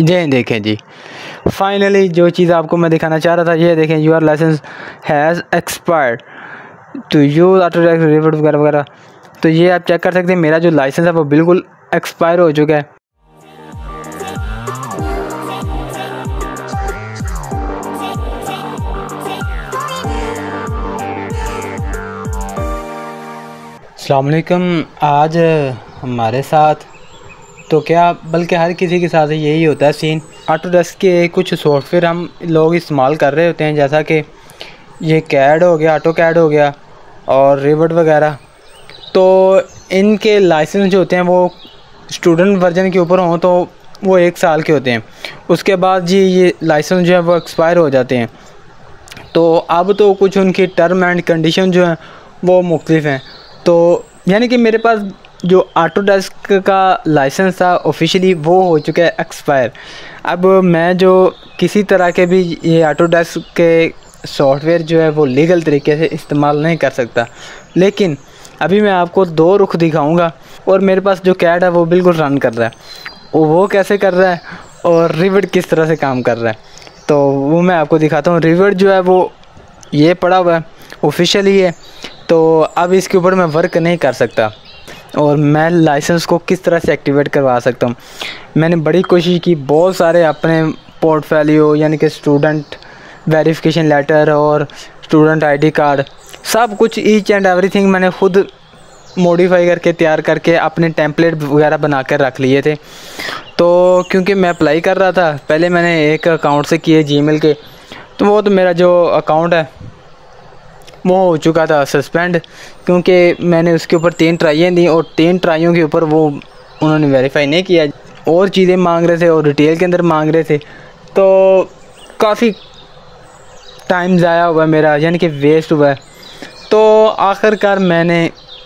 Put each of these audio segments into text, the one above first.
ये देखें जी। फाइनली जो चीज़ आपको मैं दिखाना चाह रहा था, ये देखें your license has expired to use auto revert वगैरह वगैरह। तो ये आप चेक कर सकते हैं, मेरा जो लाइसेंस है, वो बिल्कुल एक्सपायर हो चुका है। अलकुम आज हमारे साथ तो क्या बल्कि हर किसी के साथ यही होता है सीन ऑटोडेस्क के कुछ सॉफ्टवेयर हम लोग इस्तेमाल कर रहे होते हैं, जैसा कि ये कैड हो गया ऑटो कैड हो गया और रिवर्ट वगैरह। तो इनके लाइसेंस जो होते हैं, वो स्टूडेंट वर्जन के ऊपर हों तो वो एक साल के होते हैं। उसके बाद जी ये लाइसेंस जो है, वो एक्सपायर हो जाते हैं। तो अब तो कुछ उनकी टर्म एंड कंडीशन जो हैं, वो मुख्तफ हैं। तो यानी कि मेरे पास जो ऑटो डेस्क का लाइसेंस था ऑफिशियली वो हो चुका है एक्सपायर अब मैं जो किसी तरह के भी ये ऑटो डेस्क के सॉफ्टवेयर जो है वो लीगल तरीके से इस्तेमाल नहीं कर सकता. लेकिन अभी मैं आपको दो रुख दिखाऊँगा और मेरे पास जो कैड है वो बिल्कुल रन कर रहा है. वो कैसे कर रहा है और रिवर्ट किस तरह से काम कर रहा है. तो वो मैं आपको दिखाता हूँ. रिवर्ट जो है वो ये पड़ा हुआ है ऑफिशियली है तो अब इसके ऊपर मैं वर्क नहीं कर सकता. और मैं लाइसेंस को किस तरह से एक्टिवेट करवा सकता हूँ? मैंने बड़ी कोशिश की, बहुत सारे अपने पोर्टफोलियो यानी कि स्टूडेंट वेरिफिकेशन लेटर और स्टूडेंट आईडी कार्ड सब कुछ ईच एंड एवरीथिंग मैंने खुद मॉडिफाई करके, तैयार करके अपने टेम्पलेट वगैरह बना कर रख लिए थे। तो क्योंकि मैं अप्लाई कर रहा था, पहले मैंने एक अकाउंट से किए जी के तो वो तो मेरा जो अकाउंट है वो हो चुका था सस्पेंड क्योंकि मैंने उसके ऊपर तीन ट्राइयाँ दी और तीन ट्राइयों के ऊपर वो उन्होंने वेरीफाई नहीं किया। और चीज़ें मांग रहे थे और डिटेल के अंदर मांग रहे थे। तो काफ़ी टाइम ज़ाया हुआ मेरा, यानी कि वेस्ट हुआ है। तो आखिरकार मैंने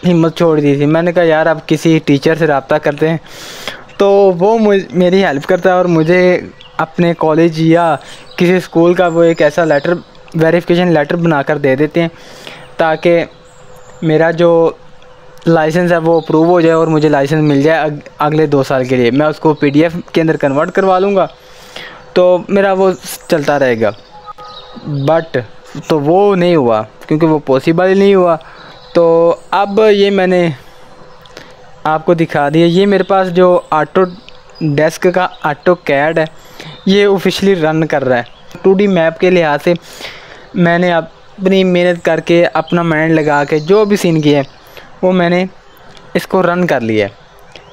हिम्मत छोड़ दी थी। मैंने कहा, यार, अब किसी टीचर से रबता करते हैं। तो वो मेरी हेल्प करता है और मुझे अपने कॉलेज या किसी स्कूल का वो एक ऐसा लेटर वेरिफिकेशन लेटर बनाकर दे देते हैं ताकि मेरा जो लाइसेंस है वो अप्रूव हो जाए और मुझे लाइसेंस मिल जाए अग, अगले दो साल के लिए। मैं उसको पीडीएफ के अंदर कन्वर्ट करवा लूँगा तो मेरा वो चलता रहेगा। बट तो वो नहीं हुआ क्योंकि वो पॉसिबल ही नहीं हुआ। तो अब ये मैंने आपको दिखा दिया ये मेरे पास जो ऑटो डेस्क का ऑटो कैड है ये ऑफिशियली रन कर रहा है। टू मैप के लिहाज से मैंने अपनी मेहनत करके अपना माइंड लगा के जो भी सीन किया है वो मैंने इसको रन कर लिया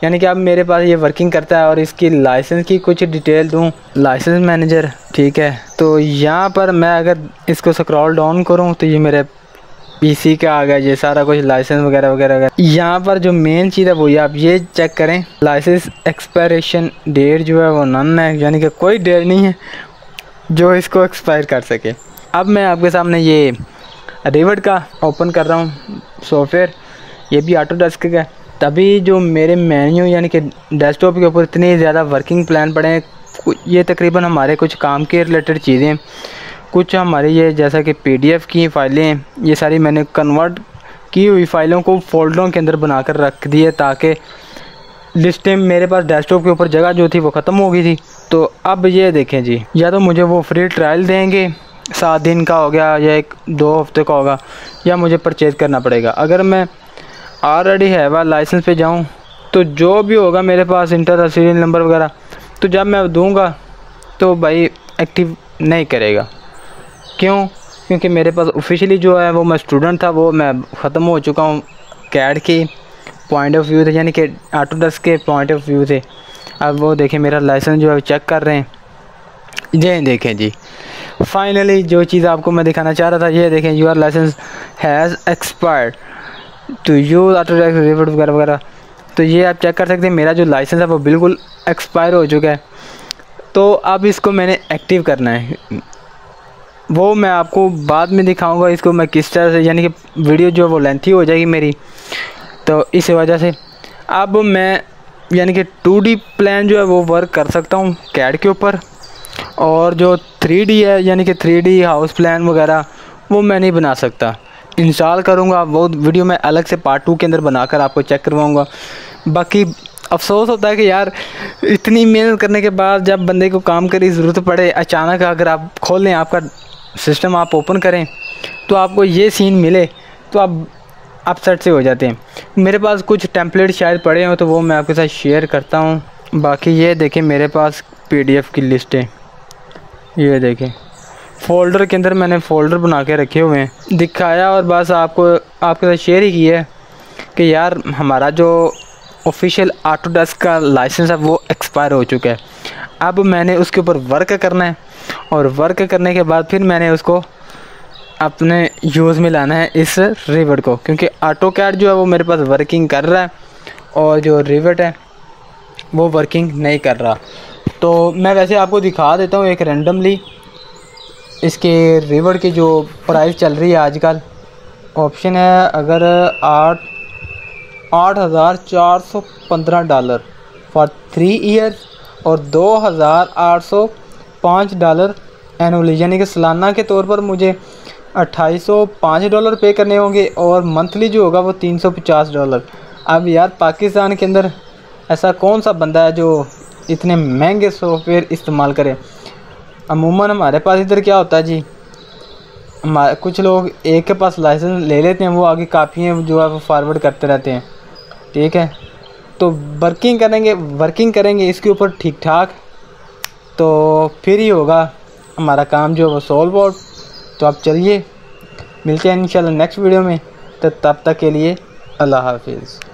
यानी कि अब मेरे पास ये वर्किंग करता है और इसकी लाइसेंस की कुछ डिटेल दूँ। लाइसेंस मैनेजर ठीक है। तो यहाँ पर मैं अगर इसको स्क्रॉल डाउन करूँ तो ये मेरे पीसी का आ गया, ये सारा कुछ लाइसेंस वगैरह वगैरह वगैरह। यहाँ पर जो मेन चीज़ है वो ये, आप ये चेक करें। लाइसेंस एक्सपायरेशन डेट जो है वो नन है, यानी कि कोई डेट नहीं है जो इसको एक्सपायर कर सके। अब मैं आपके सामने ये रिवर्ट का ओपन कर रहा हूँ सॉफ्टवेयर। ये भी ऑटो डेस्क का तभी जो मेरे मेन्यू यानी कि डेस्कटॉप के ऊपर इतने ज़्यादा वर्किंग प्लान पड़े हैं ये तकरीबन हमारे कुछ काम के रिलेटेड चीज़ें। कुछ हमारे ये जैसा कि पीडीएफ की फ़ाइलें हैं ये सारी मैंने कन्वर्ट की हुई फ़ाइलों को फोल्डरों के अंदर बनाकर रख दिए ताकि लिस्टें मेरे पास डेस्कटॉप के ऊपर जगह जो थी वो ख़त्म हो गई थी। तो अब ये देखें जी, या तो मुझे वो फ्री ट्रायल देंगे सात दिन का हो गया, या एक दो हफ़्ते का होगा, या मुझे परचेज़ करना पड़ेगा। अगर मैं ऑलरेडी है, वह लाइसेंस पे जाऊँ तो जो भी होगा मेरे पास इंटर सीरियल नंबर वगैरह तो जब मैं दूँगा तो भाई एक्टिव नहीं करेगा। क्यों? क्योंकि मेरे पास ऑफिशियली जो है, वो मैं स्टूडेंट था, वो मैं ख़त्म हो चुका हूँ कैड की पॉइंट ऑफ़ व्यू थे यानी कि ऑटोडस्क के पॉइंट ऑफ़ व्यू थे अब वो देखें, मेरा लाइसेंस जो है चेक कर रहे हैं। ये देखें जी। फाइनली जो चीज़ आपको मैं दिखाना चाह रहा था, ये देखें your license has expired to use auto tax revert वगैरह वगैरह। तो ये आप चेक कर सकते हैं, मेरा जो लाइसेंस है, वो बिल्कुल एक्सपायर हो चुका है। तो अब इसको मैंने एक्टिव करना है। वो मैं आपको बाद में दिखाऊँगा, इसको मैं किस तरह से, यानी कि वीडियो जो वो लेंथी हो जाएगी मेरी। तो इस वजह से अब मैं, यानी कि टू प्लान जो है वो वर्क कर सकता हूँ कैड के ऊपर। और जो थ्री है, यानी कि थ्री हाउस प्लान वगैरह, वो मैं नहीं बना सकता। इंस्टॉल करूँगा, वो वीडियो मैं अलग से पार्ट टू के अंदर बनाकर आपको चेक करवाऊँगा। बाकी अफसोस होता है कि यार, इतनी मेहनत करने के बाद जब बंदे को काम की ज़रूरत पड़े, अचानक अगर आप खोल लें, आपका सिस्टम आप ओपन करें तो आपको ये सीन मिले तो आप अपसेट से हो जाते हैं। मेरे पास कुछ टेम्पलेट शायद पड़े हों तो वो मैं आपके साथ शेयर करता हूँ। बाकी ये देखें, मेरे पास पीडीएफ की लिस्ट है। ये देखें। फ़ोल्डर के अंदर मैंने फ़ोल्डर बना के रखे हुए हैं। दिखाया और बस आपको, आपके साथ शेयर ही किया है कि यार हमारा जो ऑफिशियल आटो डेस्क का लाइसेंस है, वो एक्सपायर हो चुका है। अब मैंने उसके ऊपर वर्क करना है और वर्क करने के बाद फिर मैंने उसको अपने यूज़ में लाना है इस रिवर्ट को। क्योंकि ऑटो कैड जो है, वो मेरे पास वर्किंग कर रहा है और जो रिवर्ट है, वो वर्किंग नहीं कर रहा। तो मैं वैसे आपको दिखा देता हूँ एक रेंडमली इसके रिवर की जो प्राइस चल रही है आजकल। ऑप्शन है अगर आठ आठ हज़ार चार सौ पंद्रह डॉलर फॉर थ्री ईयर्स और दो हज़ार आठ सौ पाँच डॉलर एनुअली यानी कि सालाना के तौर पर मुझे अट्ठाईस सौ पाँच डॉलर पे करने होंगे और मंथली जो होगा वो तीन सौ पचास डॉलर अब यार पाकिस्तान के अंदर ऐसा कौन सा बंदा है जो इतने महँगे सॉफ्टवेयर इस्तेमाल करें। अमूमन हमारे पास इधर क्या होता है जी? हमारे कुछ लोग एक के पास लाइसेंस ले लेते हैं, वो आगे काफ़ी जो है वो फारवर्ड करते रहते हैं। ठीक है? तो वर्किंग करेंगे वर्किंग करेंगे, इसके ऊपर ठीक ठाक तो फिर ही होगा हमारा काम जो है वो सॉल्व आउट तो आप चलिए, मिलते हैं इंशाल्लाह नेक्स्ट वीडियो में। तो तब तक के लिए अल्लाह हाफिज़।